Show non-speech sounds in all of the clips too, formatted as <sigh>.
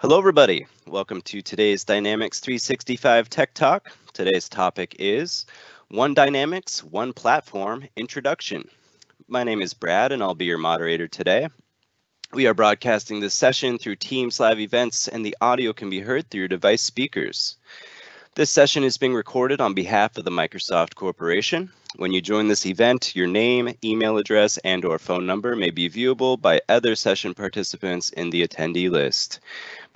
Hello, everybody. Welcome to today's Dynamics 365 Tech Talk. Today's topic is One Dynamics, One Platform Introduction. My name is Brad, and I'll be your moderator today. We are broadcasting this session through Teams live events, and the audio can be heard through your device speakers. This session is being recorded on behalf of the Microsoft Corporation. When you join this event, your name, email address, and or phone number may be viewable by other session participants in the attendee list.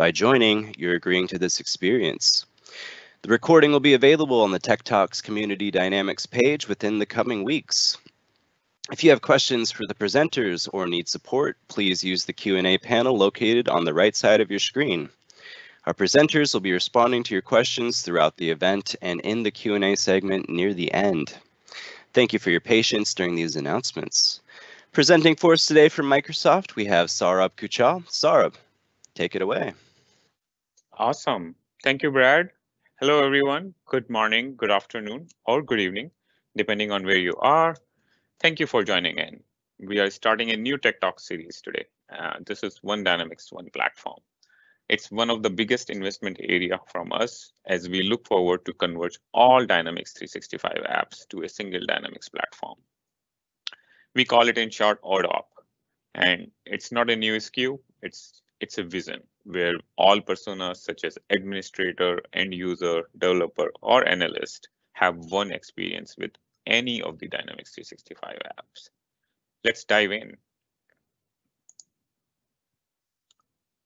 By joining, you're agreeing to this experience. The recording will be available on the Tech Talks Community Dynamics page within the coming weeks. If you have questions for the presenters or need support, please use the Q&A panel located on the right side of your screen. Our presenters will be responding to your questions throughout the event and in the Q&A segment near the end. Thank you for your patience during these announcements. Presenting for us today from Microsoft, we have Saurabh Kuchal. Saurabh, take it away. Awesome. Thank you, Brad. Hello, everyone. Good morning, good afternoon, or good evening, depending on where you are. Thank you for joining in. We are starting a new Tech Talk series today. Uh, this is One Dynamics, One Platform. It's one of the biggest investment area from us as we look forward to converge all Dynamics 365 apps to a single Dynamics platform. We call it in short ODOP. And it's not a new SKU, it's it's a vision where all personas such as administrator, end user, developer, or analyst have one experience with any of the Dynamics 365 apps. Let's dive in.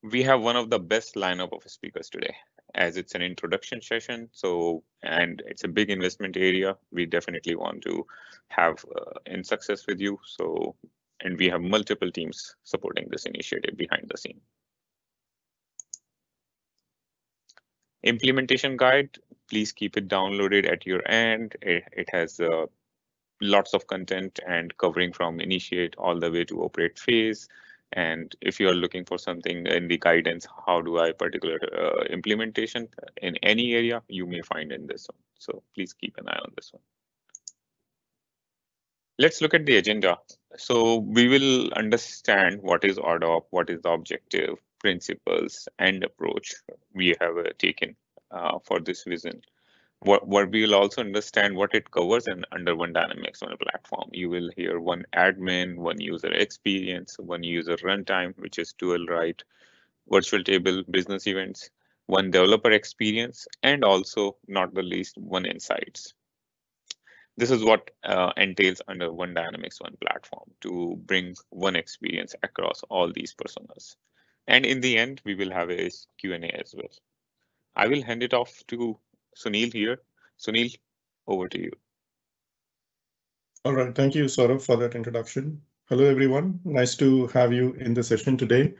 We have one of the best lineup of speakers today as it's an introduction session. So, and it's a big investment area. We definitely want to have uh, in success with you. So, and we have multiple teams supporting this initiative behind the scene. Implementation guide, please keep it downloaded at your end. It, it has uh, lots of content and covering from initiate all the way to operate phase. And if you're looking for something in the guidance, how do I particular uh, implementation in any area, you may find in this one. So please keep an eye on this one. Let's look at the agenda. So we will understand what is ODOP, what is the objective, principles and approach we have uh, taken uh, for this vision. What, what we will also understand what it covers and under one Dynamics One platform. You will hear one admin, one user experience, one user runtime, which is dual write, virtual table business events, one developer experience, and also not the least one insights. This is what uh, entails under one Dynamics One platform to bring one experience across all these personas. And in the end, we will have a Q&A as well. I will hand it off to Sunil here. Sunil, over to you. All right, thank you, Saurabh, for that introduction. Hello, everyone. Nice to have you in the session today.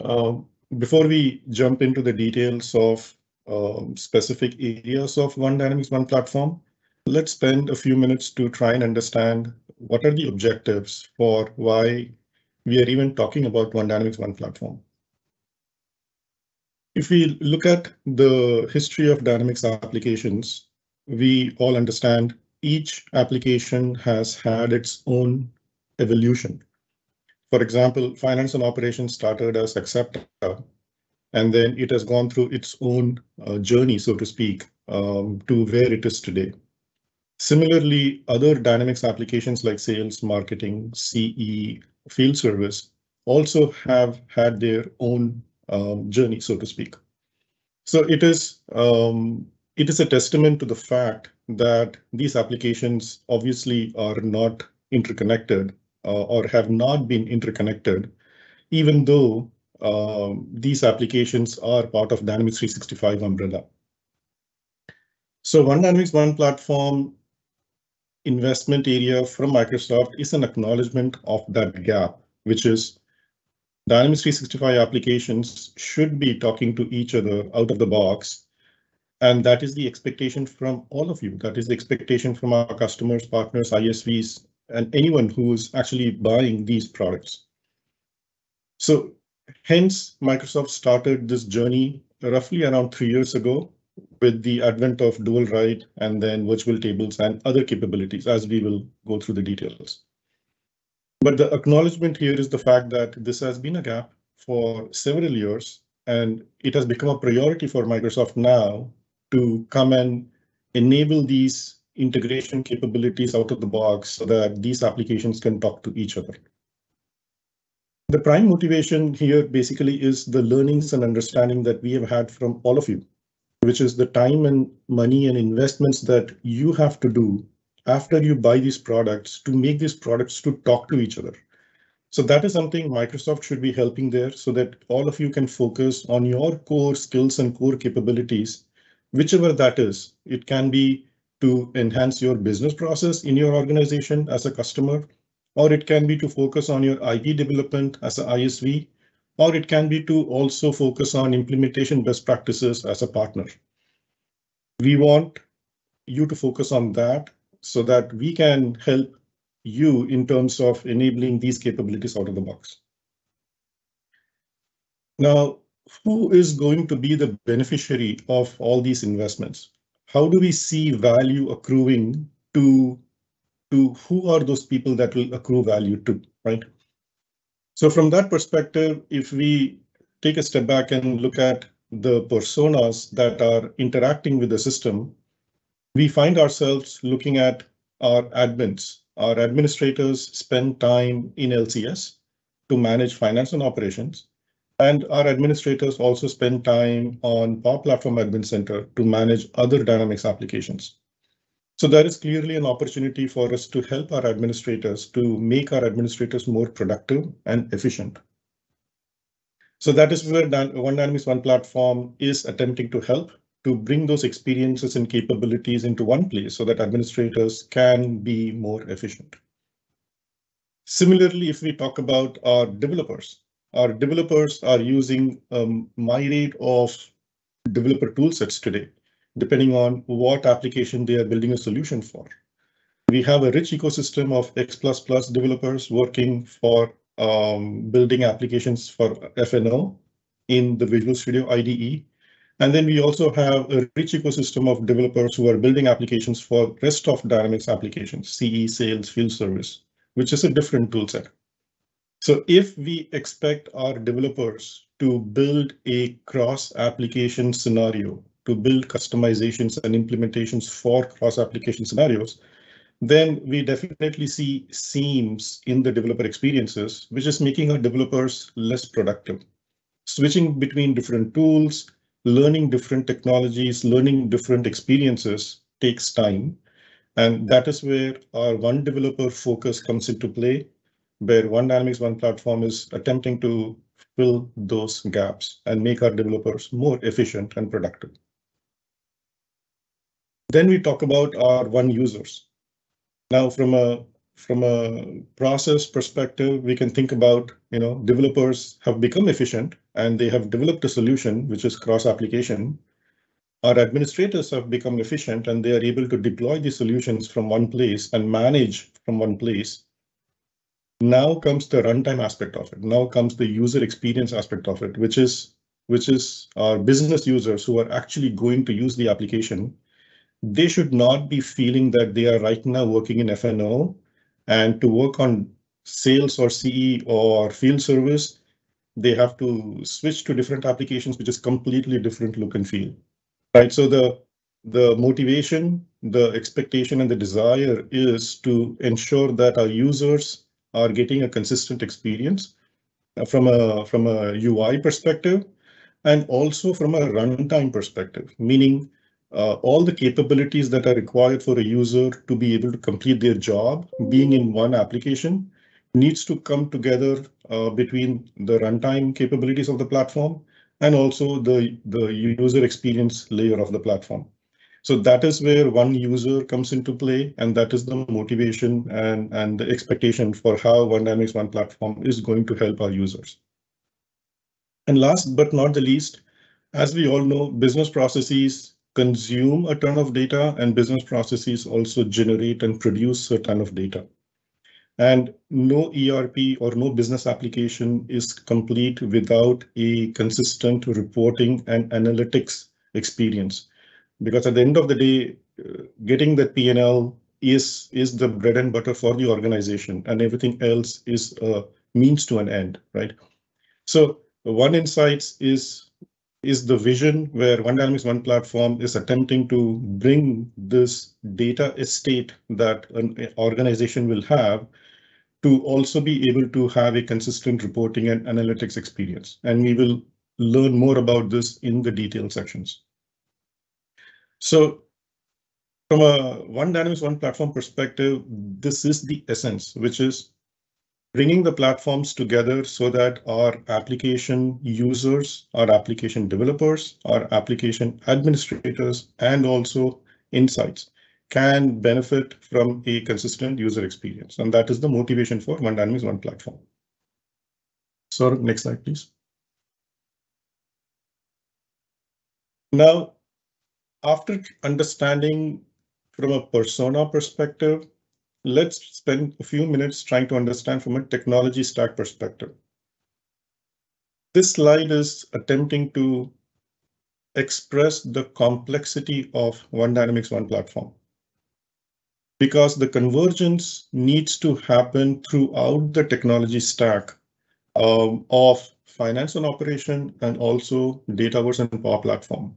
Uh, before we jump into the details of um, specific areas of One Dynamics One Platform, let's spend a few minutes to try and understand what are the objectives for why we are even talking about One Dynamics One Platform. If we look at the history of Dynamics applications, we all understand each application has had its own evolution. For example, finance and operations started as Axapta, and then it has gone through its own uh, journey, so to speak, um, to where it is today. Similarly, other Dynamics applications like sales, marketing, CE, field service also have had their own um, journey, so to speak. So it is um, it is a testament to the fact that these applications obviously are not interconnected uh, or have not been interconnected, even though um, these applications are part of Dynamics 365 umbrella. So One Dynamics One Platform investment area from Microsoft is an acknowledgement of that gap, which is Dynamics 365 applications should be talking to each other out of the box. And that is the expectation from all of you. That is the expectation from our customers, partners, ISVs, and anyone who is actually buying these products. So hence, Microsoft started this journey roughly around three years ago with the advent of dual write and then virtual tables and other capabilities as we will go through the details. But the acknowledgement here is the fact that this has been a gap for several years and it has become a priority for Microsoft now to come and enable these integration capabilities out of the box so that these applications can talk to each other. The prime motivation here basically is the learnings and understanding that we have had from all of you, which is the time and money and investments that you have to do after you buy these products to make these products to talk to each other. So that is something Microsoft should be helping there so that all of you can focus on your core skills and core capabilities, whichever that is. It can be to enhance your business process in your organization as a customer or it can be to focus on your IT development as an ISV, or it can be to also focus on implementation best practices as a partner. We want you to focus on that so that we can help you in terms of enabling these capabilities out of the box. Now, who is going to be the beneficiary of all these investments? How do we see value accruing to to who are those people that will accrue value to, right? So from that perspective, if we take a step back and look at the personas that are interacting with the system, we find ourselves looking at our admins. Our administrators spend time in LCS to manage finance and operations. And our administrators also spend time on Power Platform Admin Center to manage other Dynamics applications. So there is clearly an opportunity for us to help our administrators to make our administrators more productive and efficient. So that is where One Dynamics One Platform is attempting to help to bring those experiences and capabilities into one place so that administrators can be more efficient. Similarly, if we talk about our developers, our developers are using a um, myriad of developer toolsets today depending on what application they are building a solution for. We have a rich ecosystem of X++ developers working for um, building applications for FNO in the Visual Studio IDE. And then we also have a rich ecosystem of developers who are building applications for rest of Dynamics applications, CE, sales, field service, which is a different toolset. So if we expect our developers to build a cross application scenario to build customizations and implementations for cross-application scenarios, then we definitely see seams in the developer experiences, which is making our developers less productive. Switching between different tools, learning different technologies, learning different experiences takes time. And that is where our one developer focus comes into play, where One Dynamics One Platform is attempting to fill those gaps and make our developers more efficient and productive. Then we talk about our one users. Now, from a from a process perspective, we can think about, you know, developers have become efficient and they have developed a solution which is cross application. Our administrators have become efficient and they are able to deploy these solutions from one place and manage from one place. Now comes the runtime aspect of it. Now comes the user experience aspect of it, which is which is our business users who are actually going to use the application they should not be feeling that they are right now working in FNO and to work on sales or CE or field service, they have to switch to different applications, which is completely different look and feel, right? So the the motivation, the expectation and the desire is to ensure that our users are getting a consistent experience uh, from a from a UI perspective and also from a runtime perspective, meaning all the capabilities that are required for a user to be able to complete their job being in one application needs to come together uh, between the runtime capabilities of the platform and also the, the user experience layer of the platform. So that is where one user comes into play, and that is the motivation and, and the expectation for how One Dynamics One Platform is going to help our users. And last but not the least, as we all know, business processes consume a ton of data and business processes also generate and produce a ton of data. And no ERP or no business application is complete without a consistent reporting and analytics experience. Because at the end of the day, uh, getting that P&L is, is the bread and butter for the organization and everything else is a means to an end, right? So one insights is is the vision where One Dynamics One Platform is attempting to bring this data estate that an organization will have to also be able to have a consistent reporting and analytics experience. And we will learn more about this in the detailed sections. So from a One Dynamics One Platform perspective, this is the essence, which is bringing the platforms together so that our application users, our application developers, our application administrators, and also insights can benefit from a consistent user experience. And that is the motivation for One Dynamics One Platform. So next slide, please. Now, after understanding from a persona perspective, let's spend a few minutes trying to understand from a technology stack perspective. This slide is attempting to express the complexity of One Dynamics One Platform. Because the convergence needs to happen throughout the technology stack um, of finance and operation and also Dataverse and Power Platform.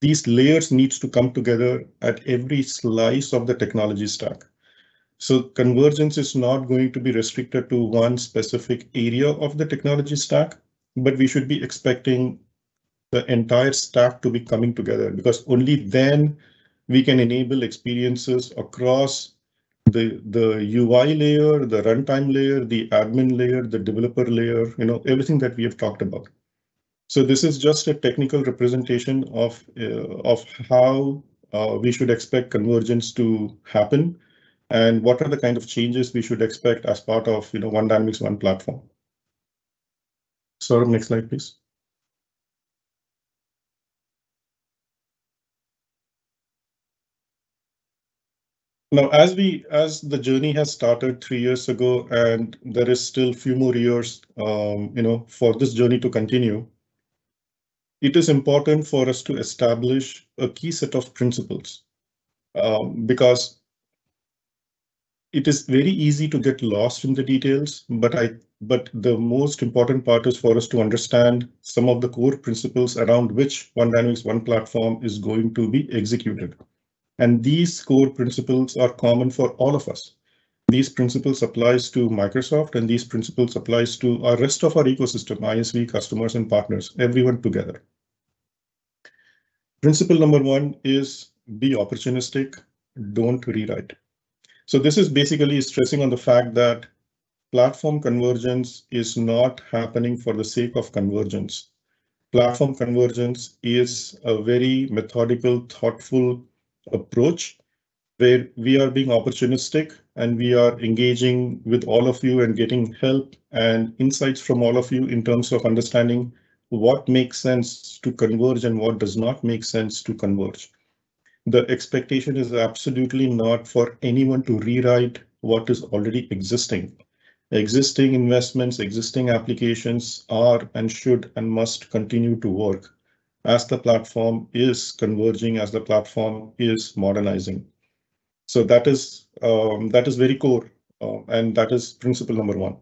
These layers needs to come together at every slice of the technology stack. So convergence is not going to be restricted to one specific area of the technology stack, but we should be expecting the entire stack to be coming together because only then we can enable experiences across the, the UI layer, the runtime layer, the admin layer, the developer layer, you know, everything that we have talked about. So this is just a technical representation of, uh, of how uh, we should expect convergence to happen and what are the kind of changes we should expect as part of you know One Dynamics One platform. So next slide, please. Now, as we as the journey has started three years ago, and there is still few more years, um, you know, for this journey to continue, it is important for us to establish a key set of principles um, because it is very easy to get lost in the details, but I but the most important part is for us to understand some of the core principles around which One Dynamics One platform is going to be executed. And these core principles are common for all of us. These principles applies to Microsoft and these principles applies to our rest of our ecosystem, ISV customers and partners, everyone together. Principle number one is be opportunistic, don't rewrite. So this is basically stressing on the fact that platform convergence is not happening for the sake of convergence. Platform convergence is a very methodical, thoughtful approach where we are being opportunistic and we are engaging with all of you and getting help and insights from all of you in terms of understanding what makes sense to converge and what does not make sense to converge the expectation is absolutely not for anyone to rewrite what is already existing. Existing investments, existing applications are and should and must continue to work as the platform is converging, as the platform is modernizing. So that is um, that is very core, uh, and that is principle number one.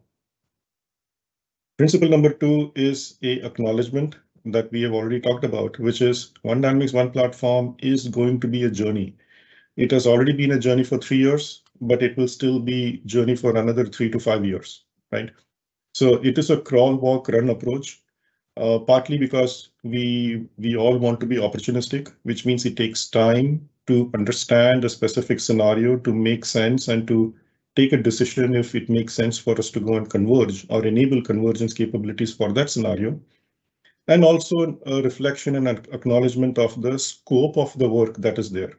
Principle number two is a acknowledgement that we have already talked about, which is One Dynamics One Platform is going to be a journey. It has already been a journey for three years, but it will still be journey for another three to five years, right? So it is a crawl, walk, run approach, uh, partly because we we all want to be opportunistic, which means it takes time to understand a specific scenario to make sense and to take a decision if it makes sense for us to go and converge or enable convergence capabilities for that scenario and also a reflection and acknowledgement of the scope of the work that is there.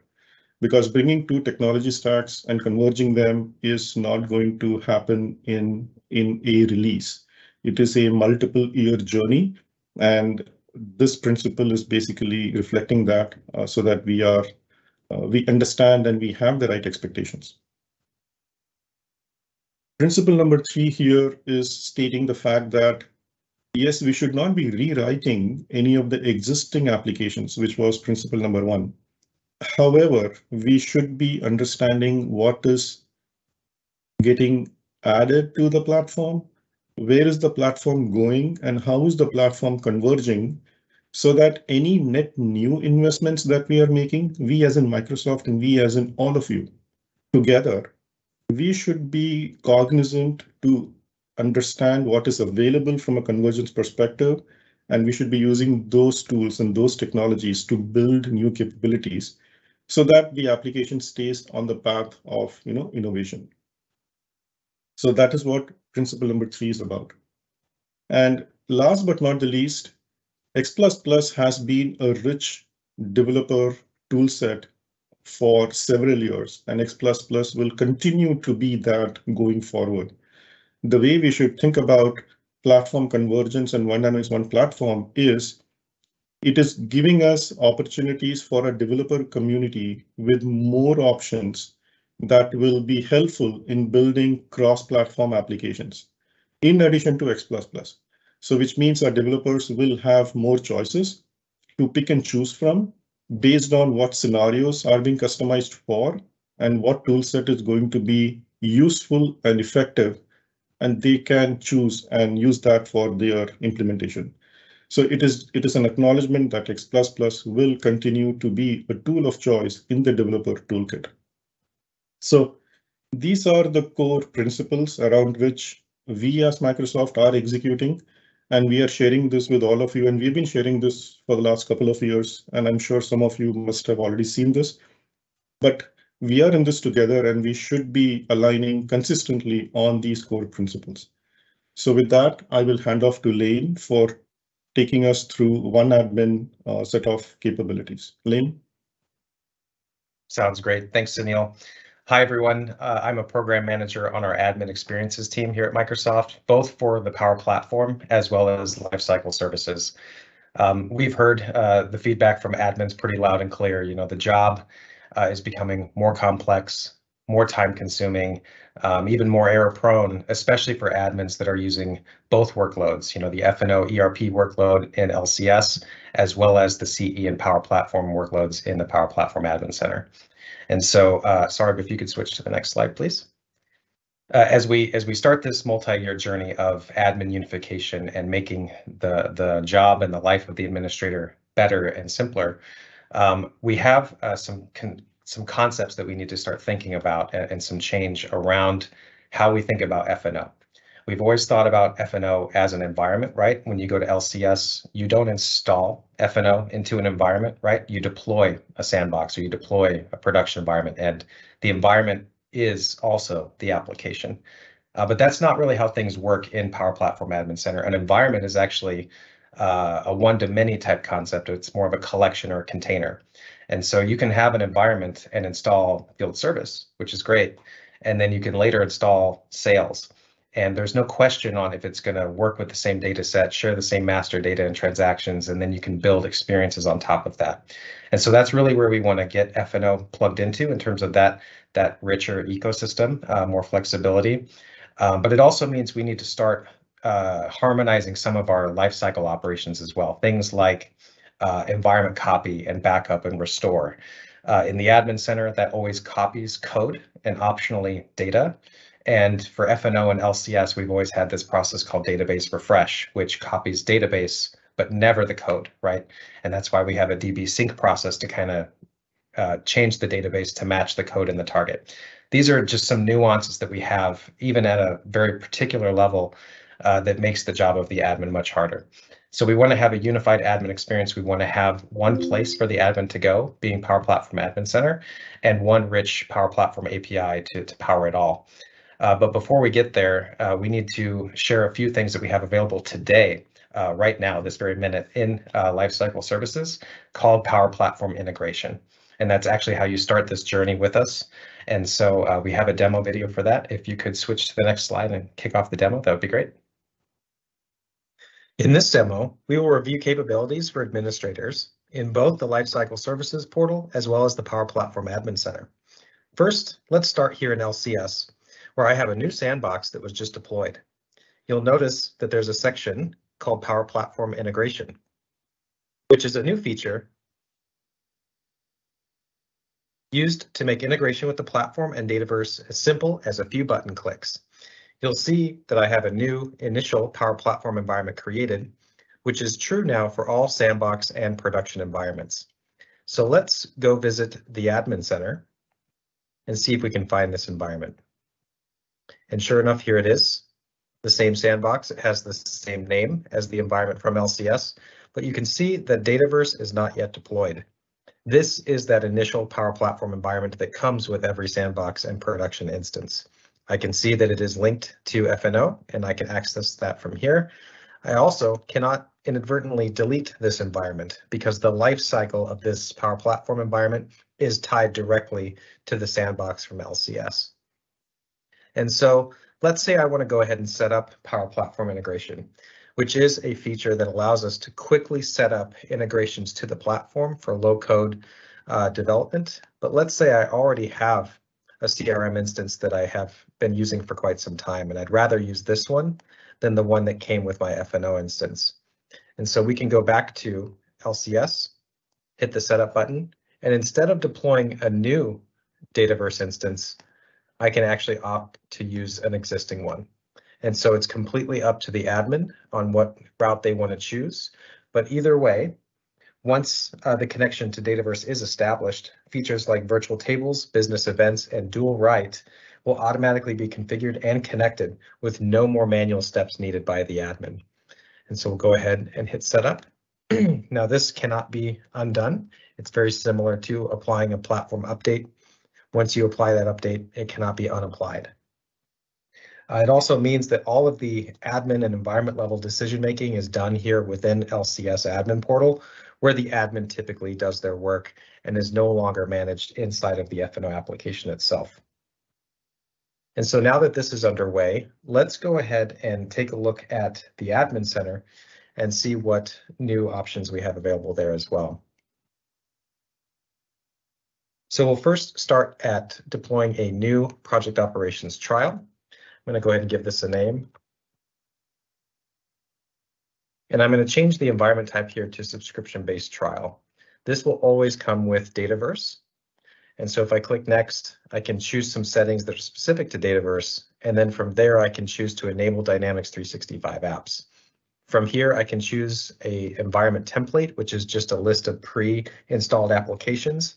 Because bringing two technology stacks and converging them is not going to happen in, in a release. It is a multiple year journey. And this principle is basically reflecting that uh, so that we are uh, we understand and we have the right expectations. Principle number three here is stating the fact that yes, we should not be rewriting any of the existing applications, which was principle number one. However, we should be understanding what is getting added to the platform, where is the platform going, and how is the platform converging so that any net new investments that we are making, we as in Microsoft and we as in all of you together, we should be cognizant to understand what is available from a convergence perspective, and we should be using those tools and those technologies to build new capabilities so that the application stays on the path of you know, innovation. So that is what principle number three is about. And last but not the least, X++ has been a rich developer toolset for several years, and X++ will continue to be that going forward. The way we should think about platform convergence and One Dynamics One Platform is it is giving us opportunities for a developer community with more options that will be helpful in building cross-platform applications in addition to X++. So which means our developers will have more choices to pick and choose from based on what scenarios are being customized for and what toolset is going to be useful and effective, and they can choose and use that for their implementation. So it is it is an acknowledgement that X++ will continue to be a tool of choice in the developer toolkit. So these are the core principles around which we as Microsoft are executing and we are sharing this with all of you. And we've been sharing this for the last couple of years, and I'm sure some of you must have already seen this. But we are in this together, and we should be aligning consistently on these core principles. So with that, I will hand off to Lane for taking us through one admin uh, set of capabilities. Lane? Sounds great. Thanks, Sunil. Hi, everyone. Uh, I'm a program manager on our admin experiences team here at Microsoft, both for the Power Platform as well as Lifecycle Services. Um, we've heard uh, the feedback from admins pretty loud and clear. You know, the job uh, is becoming more complex, more time consuming, um, even more error prone, especially for admins that are using both workloads, you know, the F&O ERP workload in LCS, as well as the CE and Power Platform workloads in the Power Platform Admin Center. And so, uh, Sarb, if you could switch to the next slide, please. Uh, as we as we start this multi-year journey of admin unification and making the the job and the life of the administrator better and simpler, um, we have uh, some some concepts that we need to start thinking about and, and some change around how we think about F&O. We've always thought about F&O as an environment, right? When you go to LCS, you don't install F&O into an environment, right? You deploy a sandbox or you deploy a production environment and the environment is also the application. Uh, but that's not really how things work in Power Platform Admin Center. An environment is actually uh, a one-to-many type concept. It's more of a collection or a container. And so you can have an environment and install field service, which is great. And then you can later install sales and there's no question on if it's going to work with the same data set, share the same master data and transactions, and then you can build experiences on top of that. And so that's really where we want to get F&O plugged into in terms of that, that richer ecosystem, uh, more flexibility. Um, but it also means we need to start uh, harmonizing some of our lifecycle operations as well. Things like uh, environment copy and backup and restore. Uh, in the admin center, that always copies code and optionally data. And for F&O and LCS, we've always had this process called database refresh, which copies database, but never the code, right? And that's why we have a DB sync process to kind of uh, change the database to match the code in the target. These are just some nuances that we have, even at a very particular level, uh, that makes the job of the admin much harder. So we want to have a unified admin experience. We want to have one place for the admin to go, being Power Platform Admin Center, and one rich Power Platform API to, to power it all. Uh, but before we get there, uh, we need to share a few things that we have available today, uh, right now, this very minute in uh, Lifecycle Services called Power Platform Integration. And that's actually how you start this journey with us. And so uh, we have a demo video for that. If you could switch to the next slide and kick off the demo, that would be great. In this demo, we will review capabilities for administrators in both the Lifecycle Services portal as well as the Power Platform Admin Center. First, let's start here in LCS where I have a new sandbox that was just deployed. You'll notice that there's a section called Power Platform Integration, which is a new feature used to make integration with the platform and Dataverse as simple as a few button clicks. You'll see that I have a new initial Power Platform environment created, which is true now for all sandbox and production environments. So let's go visit the admin center and see if we can find this environment. And sure enough, here it is, the same sandbox. It has the same name as the environment from LCS, but you can see that Dataverse is not yet deployed. This is that initial Power Platform environment that comes with every sandbox and production instance. I can see that it is linked to FNO and I can access that from here. I also cannot inadvertently delete this environment because the life cycle of this Power Platform environment is tied directly to the sandbox from LCS. And so let's say I want to go ahead and set up Power Platform integration, which is a feature that allows us to quickly set up integrations to the platform for low code uh, development. But let's say I already have a CRM instance that I have been using for quite some time, and I'd rather use this one than the one that came with my FNO instance. And so we can go back to LCS, hit the setup button, and instead of deploying a new Dataverse instance, I can actually opt to use an existing one. And so it's completely up to the admin on what route they want to choose. But either way, once uh, the connection to Dataverse is established, features like virtual tables, business events, and dual write will automatically be configured and connected with no more manual steps needed by the admin. And so we'll go ahead and hit setup. <clears throat> now this cannot be undone. It's very similar to applying a platform update. Once you apply that update, it cannot be unapplied. Uh, it also means that all of the admin and environment level decision making is done here within LCS admin portal, where the admin typically does their work and is no longer managed inside of the FNO application itself. And so now that this is underway, let's go ahead and take a look at the admin center and see what new options we have available there as well. So we'll first start at deploying a new project operations trial. I'm going to go ahead and give this a name. And I'm going to change the environment type here to subscription-based trial. This will always come with Dataverse. And so if I click next, I can choose some settings that are specific to Dataverse. And then from there, I can choose to enable Dynamics 365 apps. From here, I can choose a environment template, which is just a list of pre-installed applications.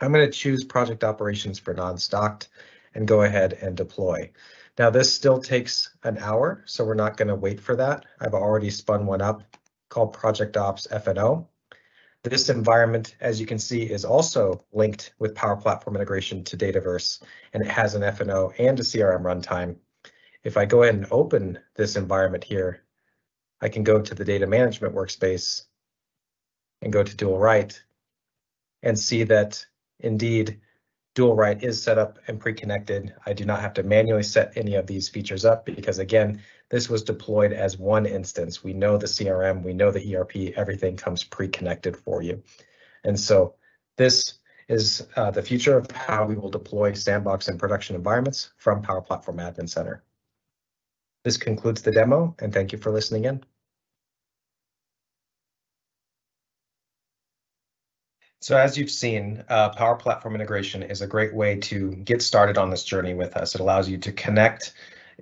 I'm going to choose project operations for non-stocked and go ahead and deploy. Now this still takes an hour, so we're not going to wait for that. I've already spun one up called Project Ops FNO. This environment, as you can see, is also linked with Power Platform integration to Dataverse, and it has an FNO and a CRM runtime. If I go ahead and open this environment here, I can go to the data management workspace and go to dual write and see that indeed dual write is set up and pre-connected. I do not have to manually set any of these features up because again, this was deployed as one instance. We know the CRM, we know the ERP, everything comes pre-connected for you. And so this is uh, the future of how we will deploy sandbox and production environments from Power Platform Admin Center. This concludes the demo and thank you for listening in. So as you've seen, uh, Power Platform integration is a great way to get started on this journey with us. It allows you to connect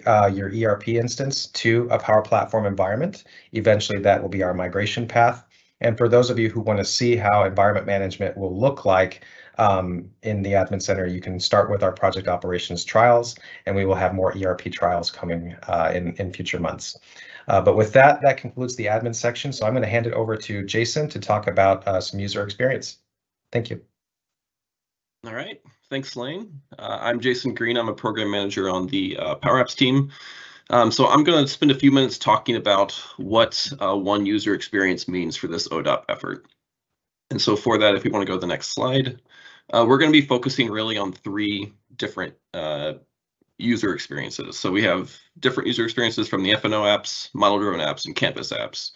uh, your ERP instance to a Power Platform environment. Eventually, that will be our migration path. And for those of you who want to see how environment management will look like um, in the Admin Center, you can start with our project operations trials, and we will have more ERP trials coming uh, in, in future months. Uh, but with that, that concludes the admin section. So I'm going to hand it over to Jason to talk about uh, some user experience. Thank you. All right. Thanks, Lane. Uh, I'm Jason Green. I'm a program manager on the uh, Power Apps team. Um, so I'm going to spend a few minutes talking about what uh, one user experience means for this ODOP effort. And so for that, if we want to go to the next slide, uh, we're going to be focusing really on three different uh, user experiences. So we have different user experiences from the FNO apps, model driven apps, and Canvas apps.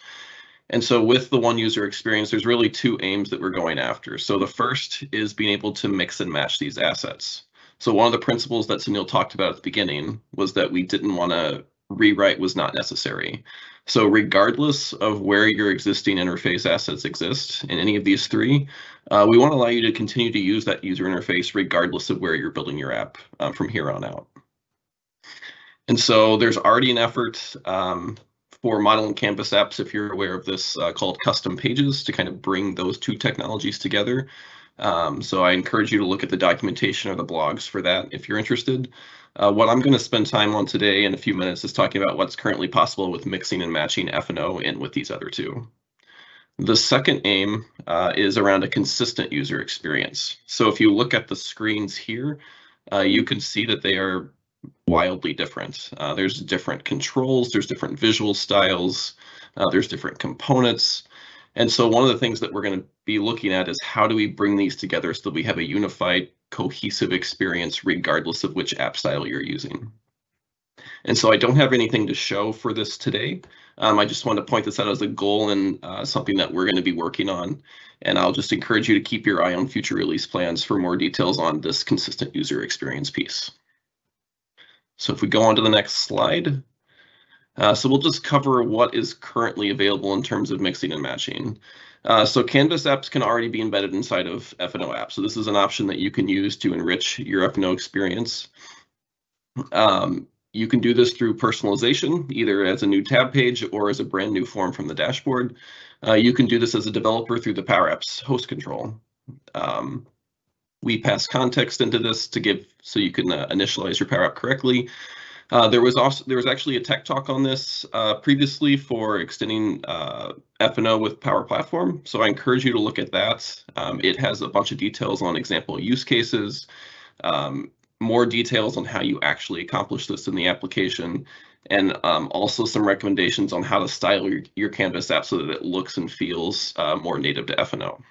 And so with the one user experience, there's really two aims that we're going after. So the first is being able to mix and match these assets. So one of the principles that Sunil talked about at the beginning was that we didn't want to rewrite was not necessary. So regardless of where your existing interface assets exist in any of these three, uh, we want to allow you to continue to use that user interface regardless of where you're building your app uh, from here on out. And so there's already an effort um, for model and canvas apps, if you're aware of this, uh, called custom pages to kind of bring those two technologies together. Um, so I encourage you to look at the documentation or the blogs for that if you're interested. Uh, what I'm going to spend time on today in a few minutes is talking about what's currently possible with mixing and matching F&O in with these other two. The second aim uh, is around a consistent user experience. So if you look at the screens here, uh, you can see that they are wildly different. Uh, there's different controls, there's different visual styles, uh, there's different components. And so one of the things that we're going to be looking at is how do we bring these together so that we have a unified, cohesive experience regardless of which app style you're using. And so I don't have anything to show for this today. Um, I just want to point this out as a goal and uh, something that we're going to be working on. And I'll just encourage you to keep your eye on future release plans for more details on this consistent user experience piece. So if we go on to the next slide, uh, so we'll just cover what is currently available in terms of mixing and matching. Uh, so Canvas apps can already be embedded inside of F&O apps. So this is an option that you can use to enrich your F&O experience. Um, you can do this through personalization, either as a new tab page or as a brand new form from the dashboard. Uh, you can do this as a developer through the Power Apps host control. Um, we pass context into this to give so you can uh, initialize your Power App correctly. Uh, there was also there was actually a tech talk on this uh, previously for extending uh, F&O with Power Platform. So I encourage you to look at that. Um, it has a bunch of details on example use cases, um, more details on how you actually accomplish this in the application, and um, also some recommendations on how to style your, your Canvas app so that it looks and feels uh, more native to F&O.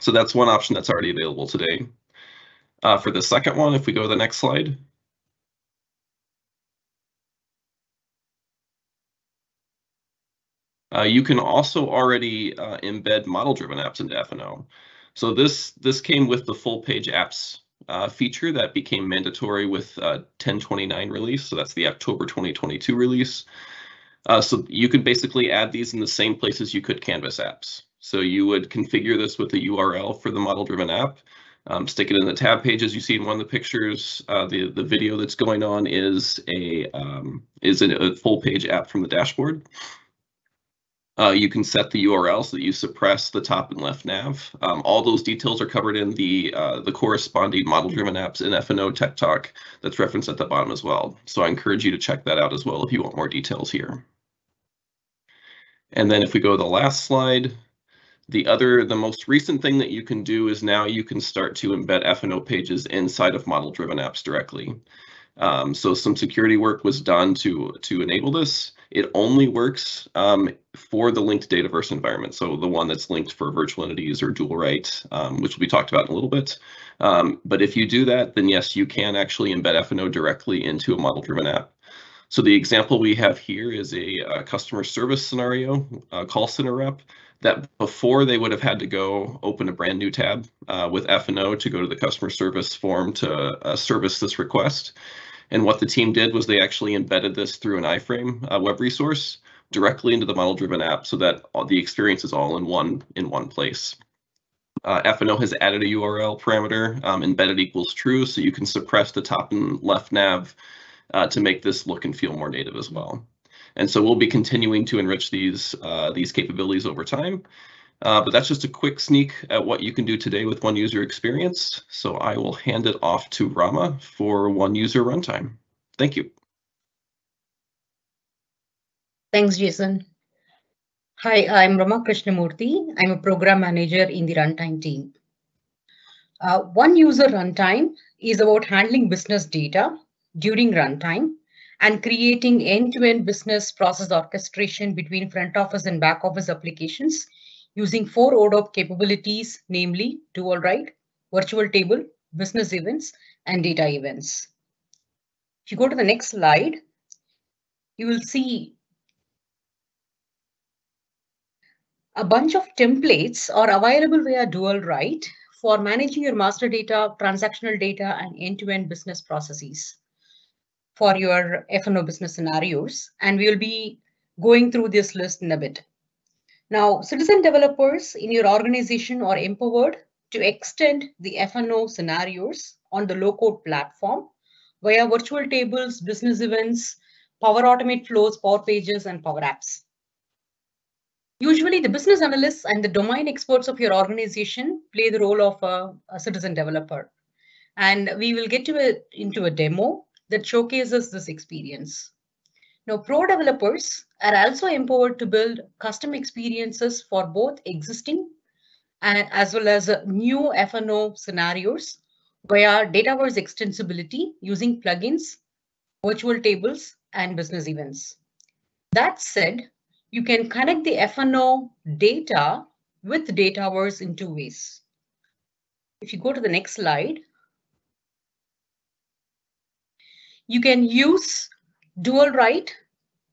So that's one option that's already available today. Uh, for the second one, if we go to the next slide. Uh, you can also already uh, embed model-driven apps into F&O. So this this came with the full page apps uh, feature that became mandatory with 1029 uh, release. So that's the October 2022 release. Uh, so you could basically add these in the same places you could Canvas apps. So you would configure this with the URL for the model-driven app, um, stick it in the tab page as you see in one of the pictures. Uh, the the video that's going on is a um, is a, full page app from the dashboard. Uh, you can set the URL so that you suppress the top and left nav. Um, all those details are covered in the uh, the corresponding model-driven apps in F&O Tech Talk that's referenced at the bottom as well. So I encourage you to check that out as well if you want more details here. And then if we go to the last slide, the other, the most recent thing that you can do is now you can start to embed F&O pages inside of model-driven apps directly. Um, so some security work was done to to enable this. It only works um, for the linked Dataverse environment, so the one that's linked for virtual entities or dual write, um, which will be talked about in a little bit. Um, but if you do that, then yes, you can actually embed F&O directly into a model-driven app. So the example we have here is a, a customer service scenario, a call center rep, that before they would have had to go open a brand new tab uh, with F&O to go to the customer service form to uh, service this request. And what the team did was they actually embedded this through an iframe uh, web resource directly into the model-driven app so that the experience is all in one in one place. Uh, F&O has added a URL parameter, um, embedded equals true, so you can suppress the top and left nav uh, to make this look and feel more native as well. And so we'll be continuing to enrich these uh, these capabilities over time. Uh, but that's just a quick sneak at what you can do today with One User Experience. So I will hand it off to Rama for One User Runtime. Thank you. Thanks, Jason. Hi, I'm Rama Krishnamurthy. I'm a program manager in the runtime team. Uh, One User Runtime is about handling business data during runtime and creating end-to-end -end business process orchestration between front office and back office applications using four ODOP capabilities, namely dual write, virtual table, business events, and data events. If you go to the next slide, you will see a bunch of templates are available via dual write for managing your master data, transactional data, and end-to-end -end business processes for your F&O business scenarios. And we will be going through this list in a bit. Now, citizen developers in your organization are empowered to extend the F&O scenarios on the low-code platform via virtual tables, business events, Power Automate flows, Power Pages, and Power Apps. Usually the business analysts and the domain experts of your organization play the role of a, a citizen developer. And we will get to into a demo that showcases this experience. Now, pro developers are also empowered to build custom experiences for both existing and as well as uh, new FNO scenarios via Dataverse extensibility using plugins, virtual tables, and business events. That said, you can connect the FNO data with Dataverse in two ways. If you go to the next slide, you can use dual write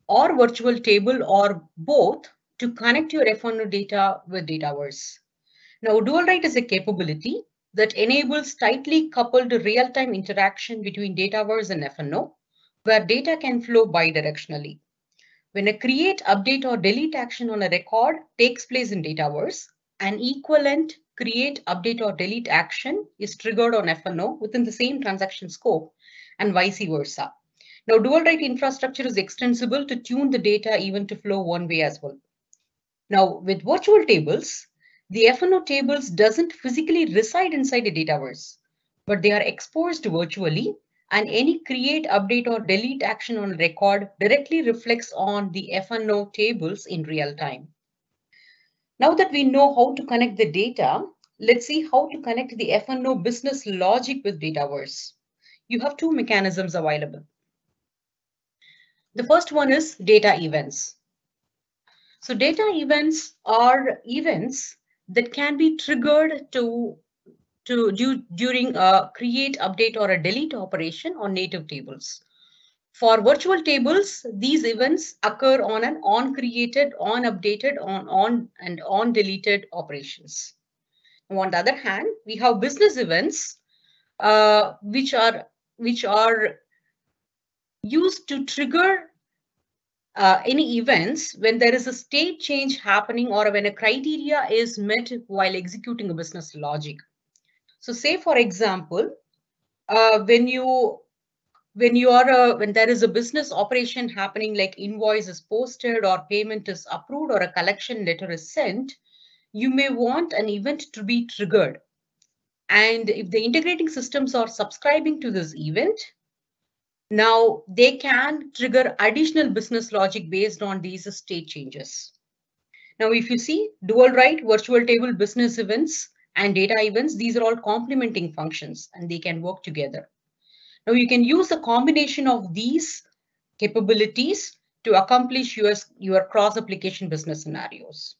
or virtual table or both to connect your FNO data with Dataverse. Now, dual write is a capability that enables tightly coupled real-time interaction between Dataverse and FNO, where data can flow bidirectionally. When a create, update, or delete action on a record takes place in Dataverse, an equivalent create, update, or delete action is triggered on FNO within the same transaction scope and vice versa. Now, dual write infrastructure is extensible to tune the data even to flow one way as well. Now, with virtual tables, the FNO tables doesn't physically reside inside a Dataverse, but they are exposed virtually and any create, update, or delete action on record directly reflects on the FNO tables in real time. Now that we know how to connect the data, let's see how to connect the FNO business logic with Dataverse. You have two mechanisms available. The first one is data events. So data events are events that can be triggered to to do during a create, update, or a delete operation on native tables. For virtual tables, these events occur on an on created, on updated, on and on deleted operations. On the other hand, we have business events, uh, which are which are used to trigger uh, any events when there is a state change happening or when a criteria is met while executing a business logic. So say, for example, uh, when you when you are a, when there is a business operation happening like invoice is posted or payment is approved or a collection letter is sent, you may want an event to be triggered. And if the integrating systems are subscribing to this event, now they can trigger additional business logic based on these state changes. Now, if you see dual write, virtual table, business events, and data events, these are all complementing functions and they can work together. Now you can use a combination of these capabilities to accomplish your, your cross-application business scenarios.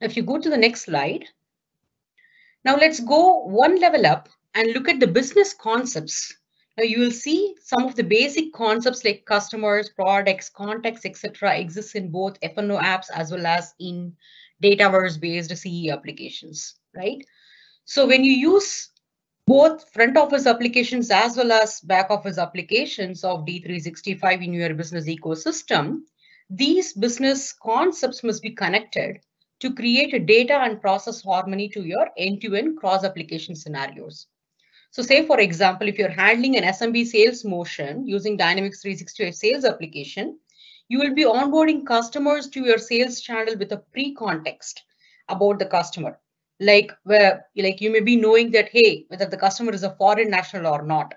Now, if you go to the next slide, now let's go one level up and look at the business concepts. Now you will see some of the basic concepts like customers, products, contacts, etc. exists in both FNO apps as well as in Dataverse based CE applications, right? So when you use both front office applications as well as back office applications of D365 in your business ecosystem, these business concepts must be connected to create a data and process harmony to your end-to-end cross-application scenarios. So say, for example, if you're handling an SMB sales motion using Dynamics 365 sales application, you will be onboarding customers to your sales channel with a pre-context about the customer. Like where like you may be knowing that hey whether the customer is a foreign national or not.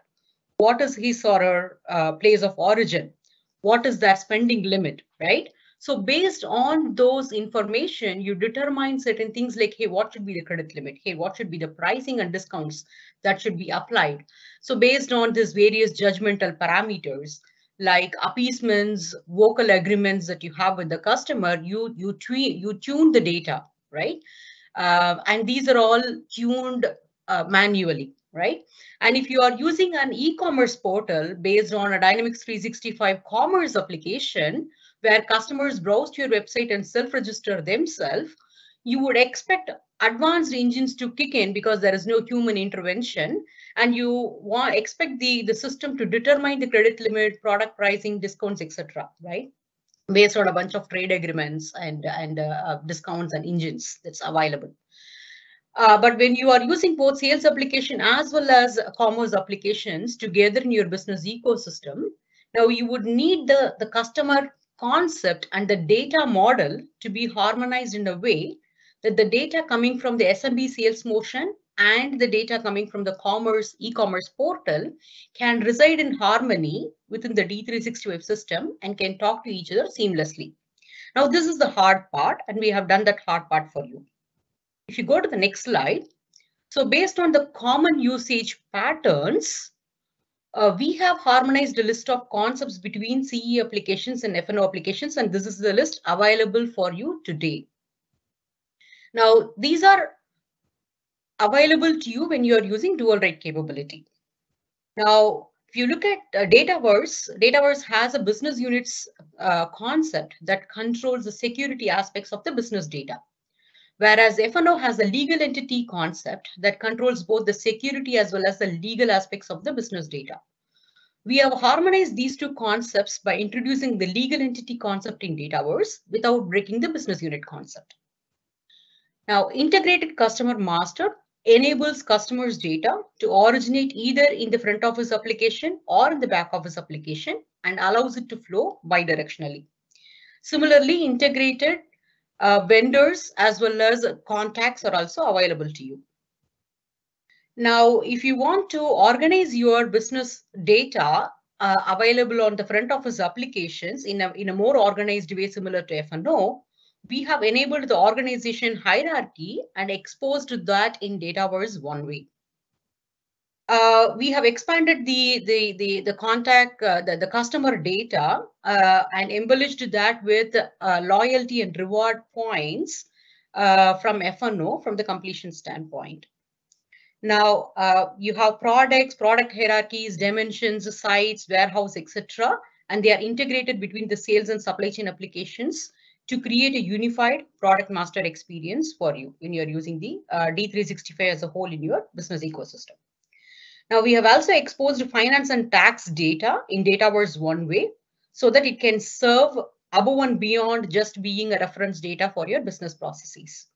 What is his or her uh, place of origin? What is that spending limit right so based on those information you determine certain things like hey what should be the credit limit? Hey what should be the pricing and discounts that should be applied? So based on these various judgmental parameters like appeasements vocal agreements that you have with the customer you you tweet you tune the data right? Uh, and these are all tuned uh, manually, right? And if you are using an e-commerce portal based on a Dynamics 365 commerce application, where customers browse to your website and self-register themselves, you would expect advanced engines to kick in because there is no human intervention and you want expect the the system to determine the credit limit product pricing discounts etc right based on a bunch of trade agreements and, and uh, uh, discounts and engines that's available. Uh, but when you are using both sales application as well as commerce applications together in your business ecosystem, Now you would need the, the customer concept and the data model to be harmonized in a way that the data coming from the SMB sales motion and the data coming from the commerce e-commerce portal can reside in harmony within the D365 system and can talk to each other seamlessly. Now, this is the hard part, and we have done that hard part for you. If you go to the next slide, so based on the common usage patterns, uh, we have harmonized a list of concepts between CE applications and F&O applications, and this is the list available for you today. Now, these are available to you when you're using dual write capability. Now, if you look at uh, Dataverse, Dataverse has a business units uh, concept that controls the security aspects of the business data. Whereas F&O has a legal entity concept that controls both the security as well as the legal aspects of the business data. We have harmonized these two concepts by introducing the legal entity concept in Dataverse without breaking the business unit concept. Now, integrated customer master enables customers' data to originate either in the front office application or in the back office application and allows it to flow bidirectionally. Similarly, integrated uh, vendors as well as contacts are also available to you. Now, if you want to organize your business data uh, available on the front office applications in a, in a more organized way similar to F&O, we have enabled the organization hierarchy and exposed that in Dataverse one way. Uh, we have expanded the the the, the contact uh, the, the customer data uh, and embellished that with uh, loyalty and reward points uh, from F&O from the completion standpoint. Now uh, you have products, product hierarchies, dimensions, sites, warehouse, etc., and they are integrated between the sales and supply chain applications to create a unified product master experience for you when you're using the uh, D365 as a whole in your business ecosystem. Now we have also exposed finance and tax data in Dataverse one way so that it can serve above and beyond just being a reference data for your business processes.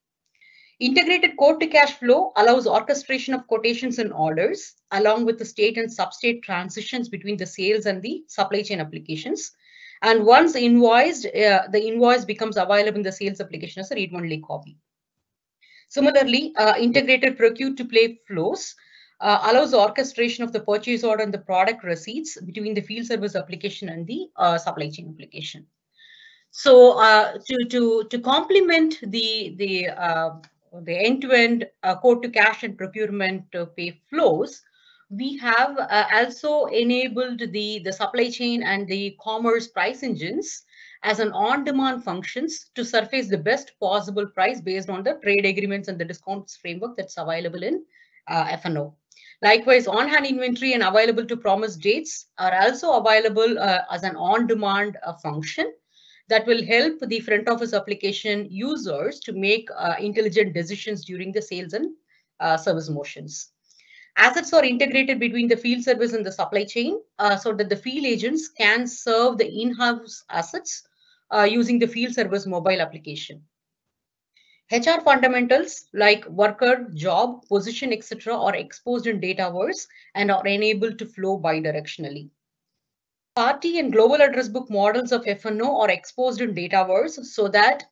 Integrated quote to cash flow allows orchestration of quotations and orders along with the state and substate transitions between the sales and the supply chain applications and once invoiced, uh, the invoice becomes available in the sales application as a read-only copy. Similarly, uh, integrated procure to pay flows uh, allows orchestration of the purchase order and the product receipts between the field service application and the uh, supply chain application. So uh, to to to complement the the uh, end-to-end -end, quote to cash and procurement pay flows, we have uh, also enabled the, the supply chain and the commerce price engines as an on-demand functions to surface the best possible price based on the trade agreements and the discounts framework that's available in uh, F&O. Likewise, on-hand inventory and available to promise dates are also available uh, as an on-demand uh, function that will help the front office application users to make uh, intelligent decisions during the sales and uh, service motions. Assets are integrated between the field service and the supply chain uh, so that the field agents can serve the in-house assets uh, using the field service mobile application. HR fundamentals like worker, job, position, etc. are exposed in Dataverse and are enabled to flow bidirectionally. Party and global address book models of F&O are exposed in Dataverse so that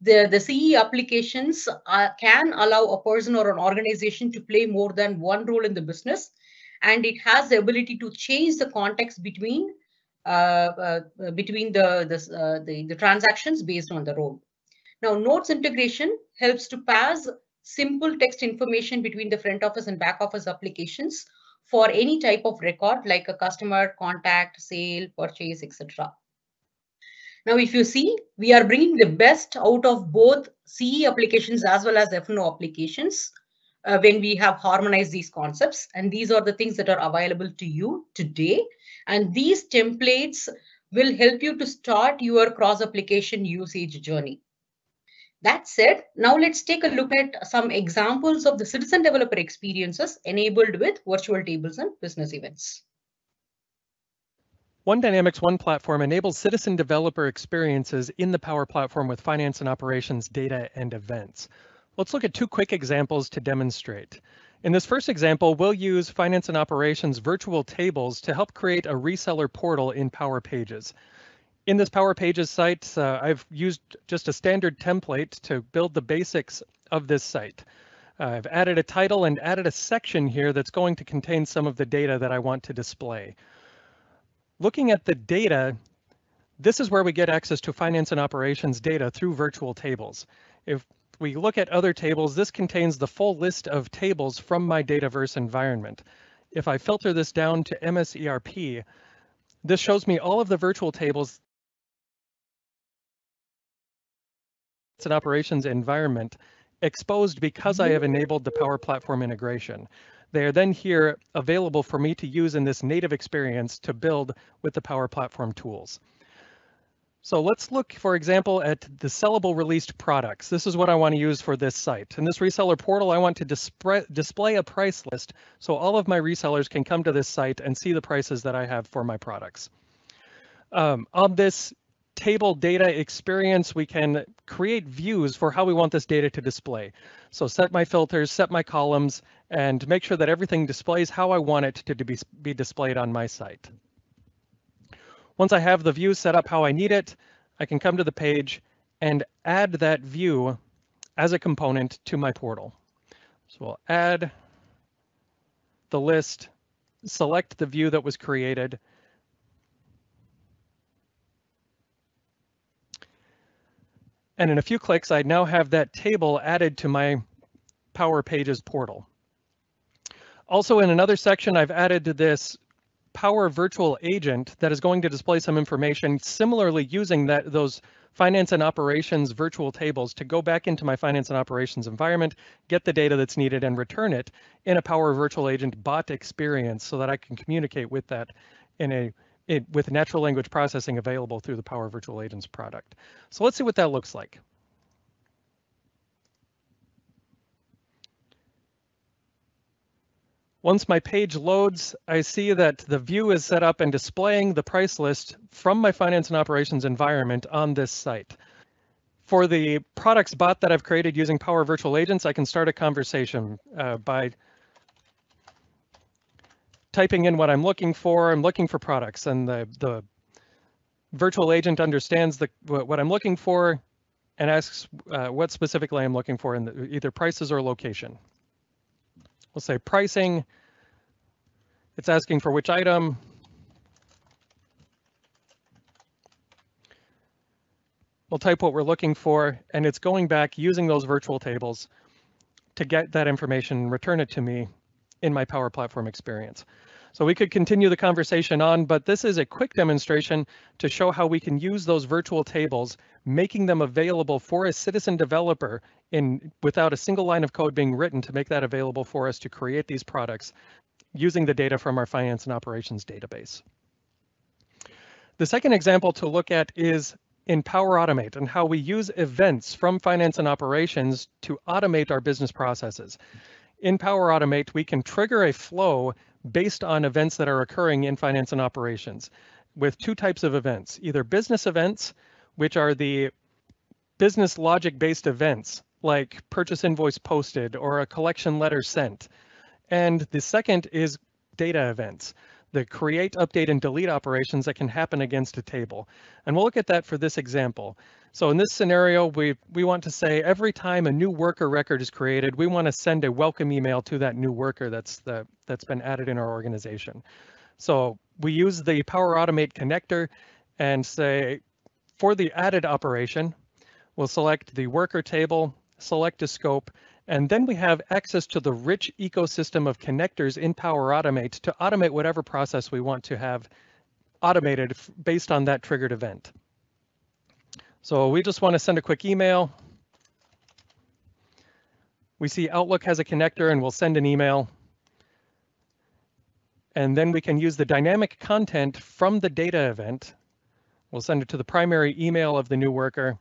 the, the CE applications uh, can allow a person or an organization to play more than one role in the business. And it has the ability to change the context between uh, uh, between the, the, uh, the, the transactions based on the role. Now, notes integration helps to pass simple text information between the front office and back office applications for any type of record like a customer, contact, sale, purchase, etc. Now, if you see, we are bringing the best out of both CE applications as well as F&O applications uh, when we have harmonized these concepts. And these are the things that are available to you today. And these templates will help you to start your cross-application usage journey. That said, now let's take a look at some examples of the citizen developer experiences enabled with virtual tables and business events. One Dynamics One platform enables citizen developer experiences in the Power Platform with finance and operations data and events. Let's look at two quick examples to demonstrate. In this first example, we'll use Finance and Operations virtual tables to help create a reseller portal in Power Pages. In this Power Pages site, uh, I've used just a standard template to build the basics of this site. Uh, I've added a title and added a section here that's going to contain some of the data that I want to display. Looking at the data, this is where we get access to finance and operations data through virtual tables. If we look at other tables, this contains the full list of tables from my Dataverse environment. If I filter this down to MSERP, this shows me all of the virtual tables an operations environment exposed because I have enabled the Power Platform integration. They are then here available for me to use in this native experience to build with the Power Platform tools. So let's look, for example, at the sellable released products. This is what I want to use for this site. In this reseller portal, I want to display, display a price list so all of my resellers can come to this site and see the prices that I have for my products. Um, on this table data experience, we can create views for how we want this data to display. So set my filters, set my columns, and make sure that everything displays how I want it to be, be displayed on my site. Once I have the view set up how I need it, I can come to the page and add that view as a component to my portal. So we'll add the list, select the view that was created, and in a few clicks, I now have that table added to my Power Pages portal. Also in another section, I've added this Power Virtual Agent that is going to display some information similarly using that those finance and operations virtual tables to go back into my finance and operations environment, get the data that's needed and return it in a Power Virtual Agent bot experience so that I can communicate with that in a it, with natural language processing available through the Power Virtual Agents product. So let's see what that looks like. Once my page loads, I see that the view is set up and displaying the price list from my finance and operations environment on this site. For the products bot that I've created using Power Virtual Agents, I can start a conversation uh, by typing in what I'm looking for. I'm looking for products and the, the virtual agent understands the, what I'm looking for and asks uh, what specifically I'm looking for in the, either prices or location. We'll say pricing. It's asking for which item. We'll type what we're looking for, and it's going back using those virtual tables to get that information and return it to me in my Power Platform experience. So we could continue the conversation on, but this is a quick demonstration to show how we can use those virtual tables, making them available for a citizen developer in without a single line of code being written to make that available for us to create these products using the data from our finance and operations database. The second example to look at is in Power Automate and how we use events from finance and operations to automate our business processes. In Power Automate, we can trigger a flow based on events that are occurring in finance and operations with two types of events, either business events, which are the business logic based events like purchase invoice posted or a collection letter sent. And the second is data events, the create, update, and delete operations that can happen against a table. And we'll look at that for this example. So in this scenario, we, we want to say every time a new worker record is created, we want to send a welcome email to that new worker that's, the, that's been added in our organization. So we use the Power Automate connector and say, for the added operation, we'll select the worker table, select a scope, and then we have access to the rich ecosystem of connectors in Power Automate to automate whatever process we want to have automated based on that triggered event. So we just want to send a quick email. We see Outlook has a connector and we'll send an email. And then we can use the dynamic content from the data event. We'll send it to the primary email of the new worker.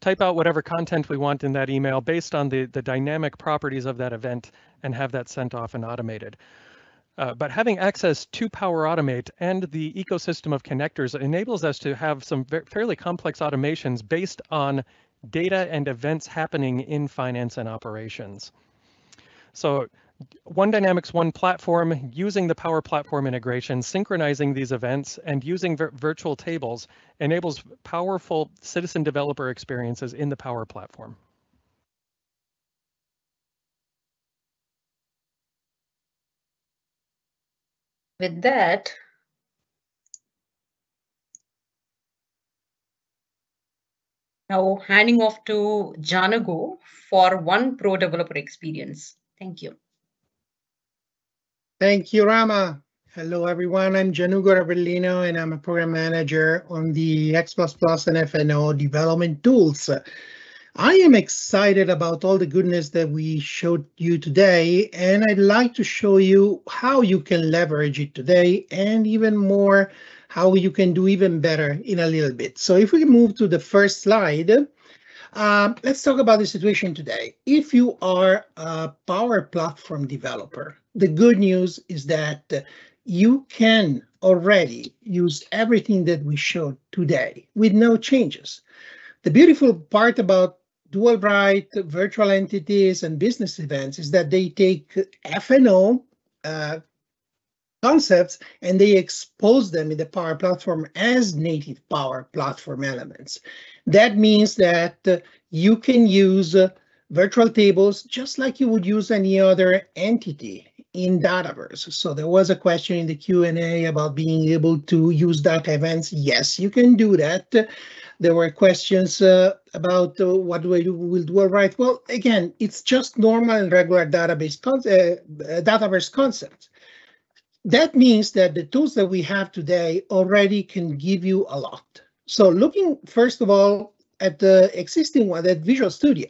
Type out whatever content we want in that email based on the, the dynamic properties of that event and have that sent off and automated. Uh, but having access to Power Automate and the ecosystem of connectors enables us to have some fairly complex automations based on data and events happening in finance and operations. So one Dynamics One platform using the Power Platform integration, synchronizing these events and using vir virtual tables enables powerful citizen developer experiences in the Power Platform. With that, now handing off to Janago for one pro developer experience. Thank you. Thank you, Rama. Hello, everyone. I'm Janugo Ravellino, and I'm a program manager on the X++ and FNO development tools. I am excited about all the goodness that we showed you today, and I'd like to show you how you can leverage it today and even more how you can do even better in a little bit. So if we move to the first slide, uh, let's talk about the situation today. If you are a Power Platform developer, the good news is that you can already use everything that we showed today with no changes. The beautiful part about dual write, virtual entities, and business events is that they take FNO uh, concepts and they expose them in the Power Platform as native Power Platform elements. That means that uh, you can use uh, virtual tables just like you would use any other entity in Dataverse. So there was a question in the Q&A about being able to use data events. Yes, you can do that. There were questions uh, about uh, what do will do all right. Well, again, it's just normal and regular database con uh, Dataverse concepts. That means that the tools that we have today already can give you a lot. So looking first of all at the existing one, at Visual Studio,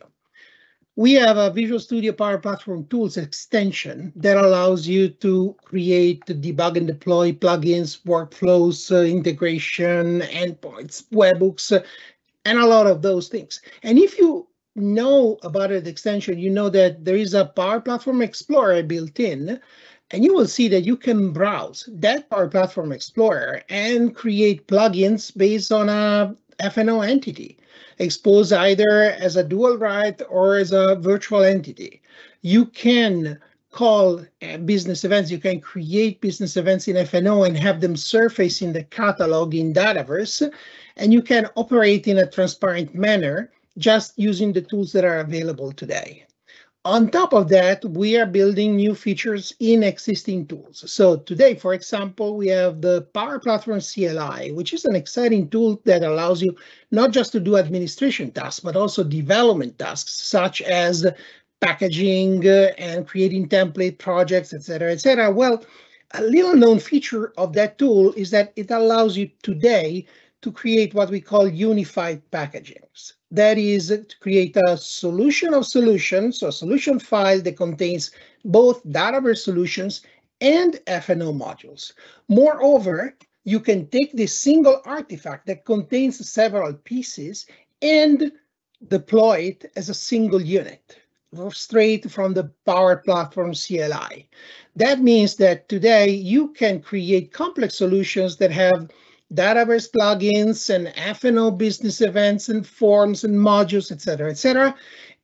we have a Visual Studio Power Platform Tools extension that allows you to create, debug and deploy plugins, workflows, uh, integration, endpoints, webhooks, uh, and a lot of those things. And if you know about an extension, you know that there is a Power Platform Explorer built in, and you will see that you can browse that Power Platform Explorer and create plugins based on a FNO entity exposed either as a dual write or as a virtual entity. You can call uh, business events, you can create business events in FNO and have them surface in the catalog in Dataverse, and you can operate in a transparent manner just using the tools that are available today. On top of that, we are building new features in existing tools. So today, for example, we have the Power Platform CLI, which is an exciting tool that allows you not just to do administration tasks, but also development tasks, such as packaging uh, and creating template projects, etc., etc. Well, a little known feature of that tool is that it allows you today to create what we call unified packagings. That is to create a solution of solutions, so a solution file that contains both Dataverse solutions and FNO modules. Moreover, you can take this single artifact that contains several pieces and deploy it as a single unit straight from the Power Platform CLI. That means that today you can create complex solutions that have Dataverse plugins and FNO business events and forms and modules, etc., etc.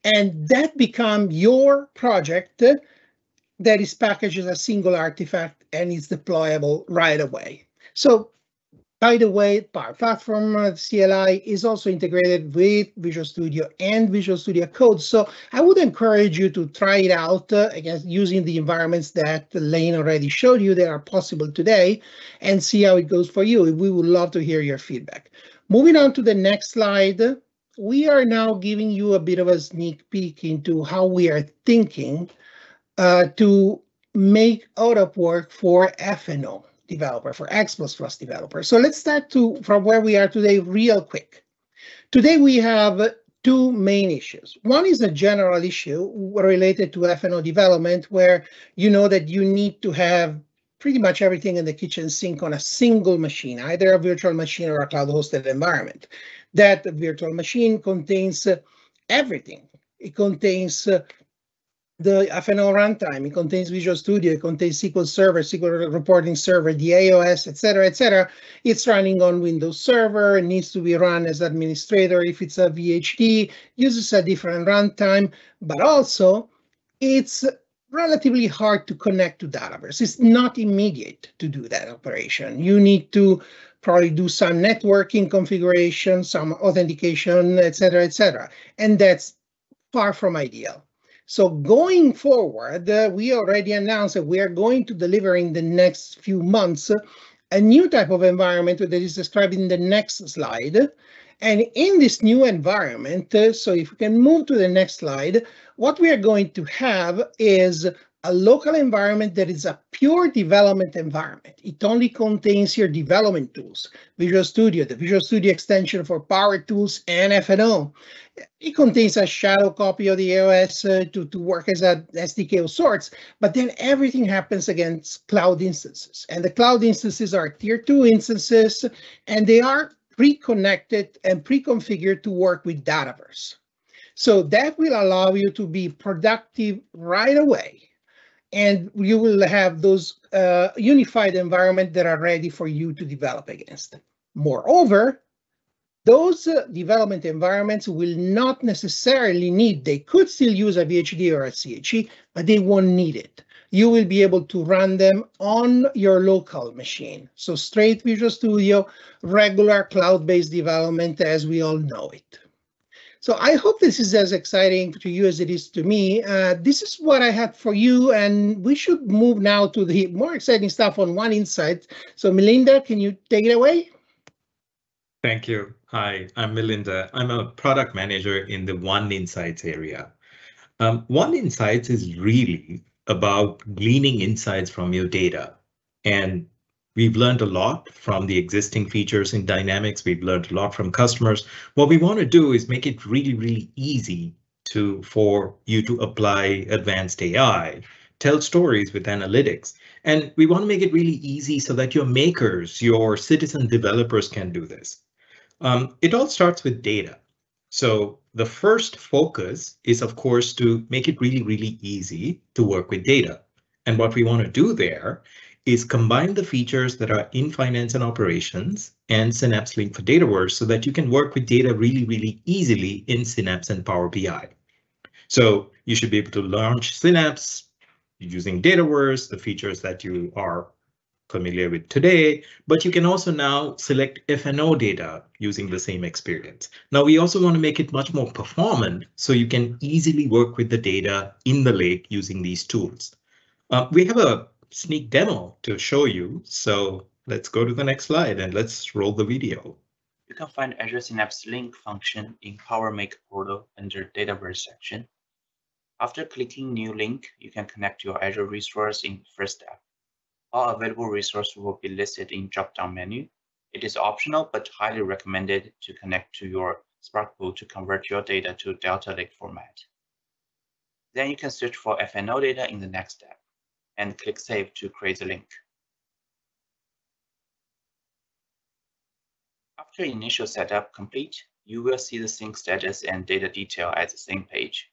And that become your project that is packaged as a single artifact and is deployable right away. So by the way, Power Platform CLI is also integrated with Visual Studio and Visual Studio Code. So I would encourage you to try it out uh, again using the environments that Lane already showed you that are possible today and see how it goes for you. We would love to hear your feedback. Moving on to the next slide, we are now giving you a bit of a sneak peek into how we are thinking uh, to make ODOP work for FNO developer, for X++ plus developer. So let's start to from where we are today real quick. Today we have two main issues. One is a general issue related to FNO development where you know that you need to have pretty much everything in the kitchen sink on a single machine, either a virtual machine or a cloud hosted environment. That virtual machine contains everything. It contains the FNO runtime, it contains Visual Studio, it contains SQL Server, SQL Reporting Server, the AOS, etc., etc. It's running on Windows Server, it needs to be run as administrator if it's a VHD, uses a different runtime, but also it's relatively hard to connect to Dataverse. It's not immediate to do that operation. You need to probably do some networking configuration, some authentication, etc., etc. And that's far from ideal. So going forward, uh, we already announced that we are going to deliver in the next few months a new type of environment that is described in the next slide. And in this new environment, uh, so if we can move to the next slide, what we are going to have is a local environment that is a pure development environment. It only contains your development tools, Visual Studio, the Visual Studio extension for Power Tools and FNO. It contains a shadow copy of the AOS uh, to, to work as a SDK of sorts, but then everything happens against cloud instances. And the cloud instances are tier two instances, and they are pre-connected and pre-configured to work with Dataverse. So that will allow you to be productive right away and you will have those uh, unified environment that are ready for you to develop against. Moreover, those uh, development environments will not necessarily need, they could still use a VHD or a CHE, but they won't need it. You will be able to run them on your local machine. So straight Visual Studio, regular cloud-based development as we all know it. So I hope this is as exciting to you as it is to me. Uh, this is what I had for you, and we should move now to the more exciting stuff on One Insight. So Melinda, can you take it away? Thank you. Hi, I'm Melinda. I'm a product manager in the One Insights area. Um, One Insights is really about gleaning insights from your data and We've learned a lot from the existing features in Dynamics. We've learned a lot from customers. What we want to do is make it really, really easy to for you to apply advanced AI, tell stories with analytics. And we want to make it really easy so that your makers, your citizen developers can do this. Um, it all starts with data. So the first focus is, of course, to make it really, really easy to work with data. And what we want to do there is combine the features that are in finance and operations and Synapse Link for Dataverse so that you can work with data really, really easily in Synapse and Power BI. So you should be able to launch Synapse using Dataverse, the features that you are familiar with today, but you can also now select FNO data using the same experience. Now we also want to make it much more performant so you can easily work with the data in the lake using these tools. Uh, we have a sneak demo to show you. So let's go to the next slide and let's roll the video. You can find Azure Synapse Link function in Power Maker portal under Dataverse section. After clicking New Link, you can connect your Azure resource in first step. All available resources will be listed in drop-down menu. It is optional but highly recommended to connect to your Spark pool to convert your data to Delta Lake format. Then you can search for FNO data in the next step and click Save to create the link. After initial setup complete, you will see the sync status and data detail at the same page.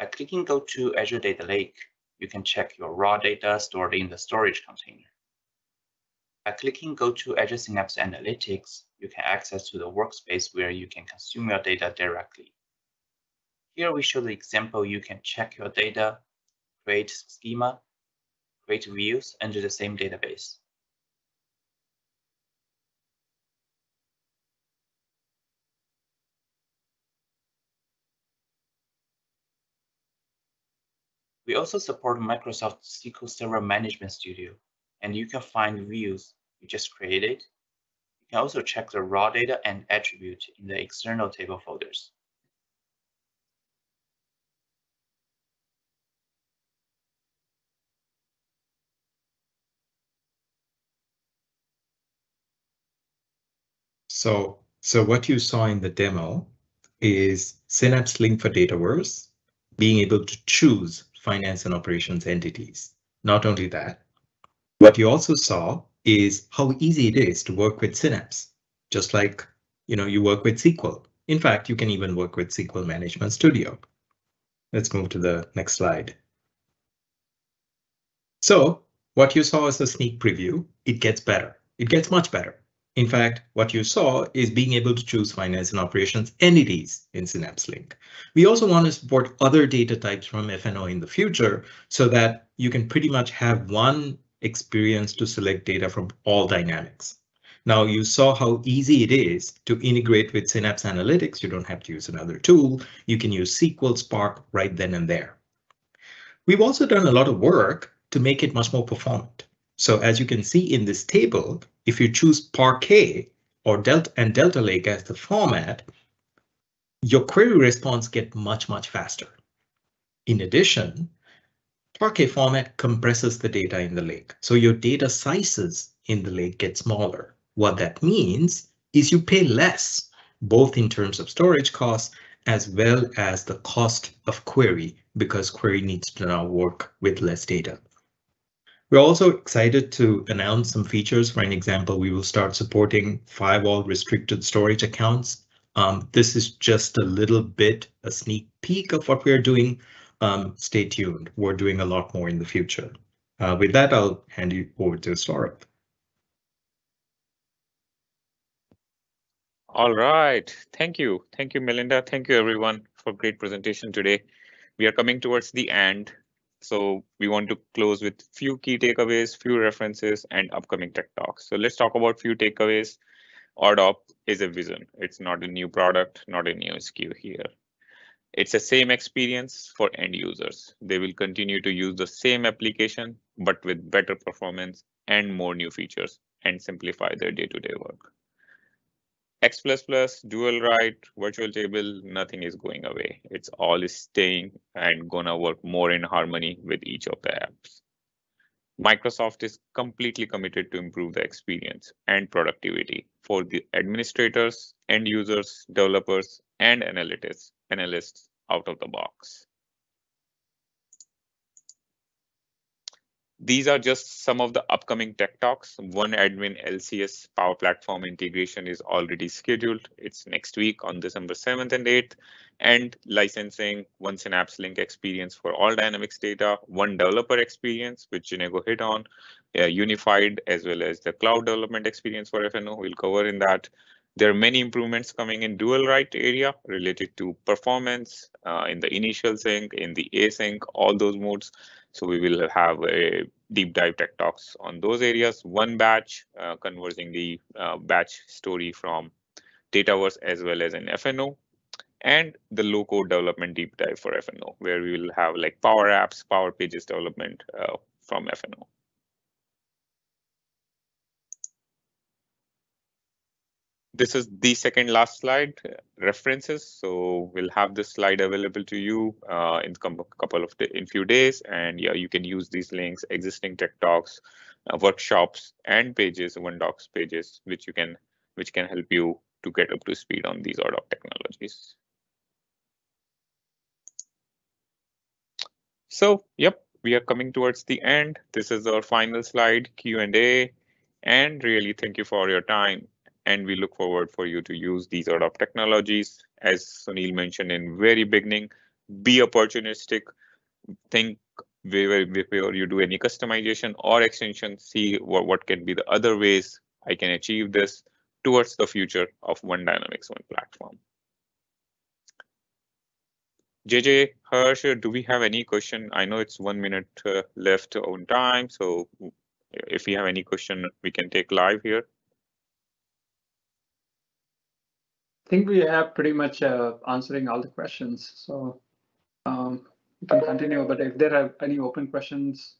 By clicking Go to Azure Data Lake, you can check your raw data stored in the storage container. By clicking Go to Azure Synapse Analytics, you can access to the workspace where you can consume your data directly. Here we show the example you can check your data create schema, create views under the same database. We also support Microsoft SQL Server Management Studio, and you can find views you just created. You can also check the raw data and attribute in the external table folders. So, so what you saw in the demo is Synapse Link for Dataverse being able to choose finance and operations entities. Not only that, what you also saw is how easy it is to work with Synapse, just like you know you work with SQL. In fact, you can even work with SQL Management Studio. Let's move to the next slide. So what you saw is a sneak preview. It gets better. It gets much better. In fact, what you saw is being able to choose finance and operations entities in Synapse Link. We also want to support other data types from FNO in the future so that you can pretty much have one experience to select data from all dynamics. Now you saw how easy it is to integrate with Synapse Analytics. You don't have to use another tool. You can use SQL Spark right then and there. We've also done a lot of work to make it much more performant. So as you can see in this table, if you choose Parquet or Delta and Delta Lake as the format, your query response get much, much faster. In addition, Parquet format compresses the data in the lake. So your data sizes in the lake get smaller. What that means is you pay less, both in terms of storage costs as well as the cost of query because query needs to now work with less data. We're also excited to announce some features. For an example, we will start supporting firewall restricted storage accounts. Um, this is just a little bit, a sneak peek of what we're doing. Um, stay tuned. We're doing a lot more in the future. Uh, with that, I'll hand you over to Saurabh. All right. Thank you. Thank you, Melinda. Thank you, everyone, for great presentation today. We are coming towards the end. So we want to close with few key takeaways, few references, and upcoming tech talks. So let's talk about few takeaways. ODOP is a vision. It's not a new product, not a new SKU here. It's the same experience for end users. They will continue to use the same application, but with better performance and more new features and simplify their day-to-day -day work. X++, dual write, virtual table, nothing is going away. It's all is staying and gonna work more in harmony with each of the apps. Microsoft is completely committed to improve the experience and productivity for the administrators, end users, developers, and analytics, analysts out of the box. These are just some of the upcoming tech talks. One admin LCS Power Platform integration is already scheduled. It's next week on December 7th and 8th. And licensing, one Synapse Link experience for all Dynamics data, one developer experience, which Jinego hit on, uh, unified as well as the cloud development experience for FNO. We'll cover in that. There are many improvements coming in dual write area related to performance uh, in the initial sync, in the async, all those modes. So we will have a deep dive tech talks on those areas. One batch uh, the uh, batch story from Dataverse as well as an FNO and the low code development deep dive for FNO, where we will have like Power Apps, Power Pages development uh, from FNO. This is the second last slide references. So we'll have this slide available to you uh, in a couple of in few days. And yeah you can use these links existing tech talks uh, workshops and pages one docs pages which you can which can help you to get up to speed on these ODOP technologies. So yep we are coming towards the end. This is our final slide Q and A. And really thank you for your time and we look forward for you to use these sort of technologies. As Sunil mentioned in very beginning, be opportunistic, think before you do any customization or extension, see what, what can be the other ways I can achieve this towards the future of One Dynamics One platform. JJ, Harsh, do we have any question? I know it's one minute uh, left on time, so if you have any question, we can take live here. I think we have pretty much uh, answering all the questions. So um, we can continue, but if there are any open questions,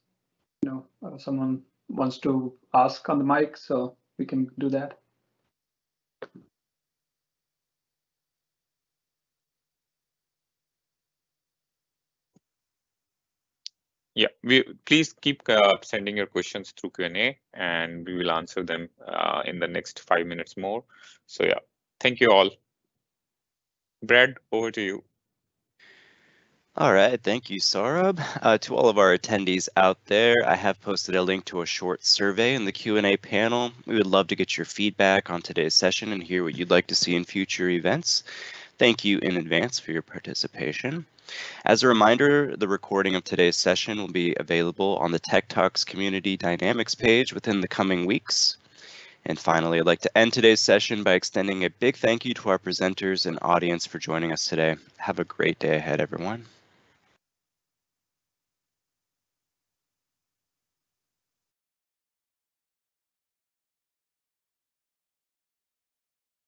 you know, uh, someone wants to ask on the mic, so we can do that. Yeah, we please keep uh, sending your questions through Q&A and we will answer them uh, in the next five minutes more. So yeah, Thank you all. Brad, over to you. All right, thank you, Saurabh. Uh, to all of our attendees out there, I have posted a link to a short survey in the Q&A panel. We would love to get your feedback on today's session and hear what you'd like to see in future events. Thank you in advance for your participation. As a reminder, the recording of today's session will be available on the Tech Talks Community Dynamics page within the coming weeks. And finally, I'd like to end today's session by extending a big thank you to our presenters and audience for joining us today. Have a great day ahead, everyone.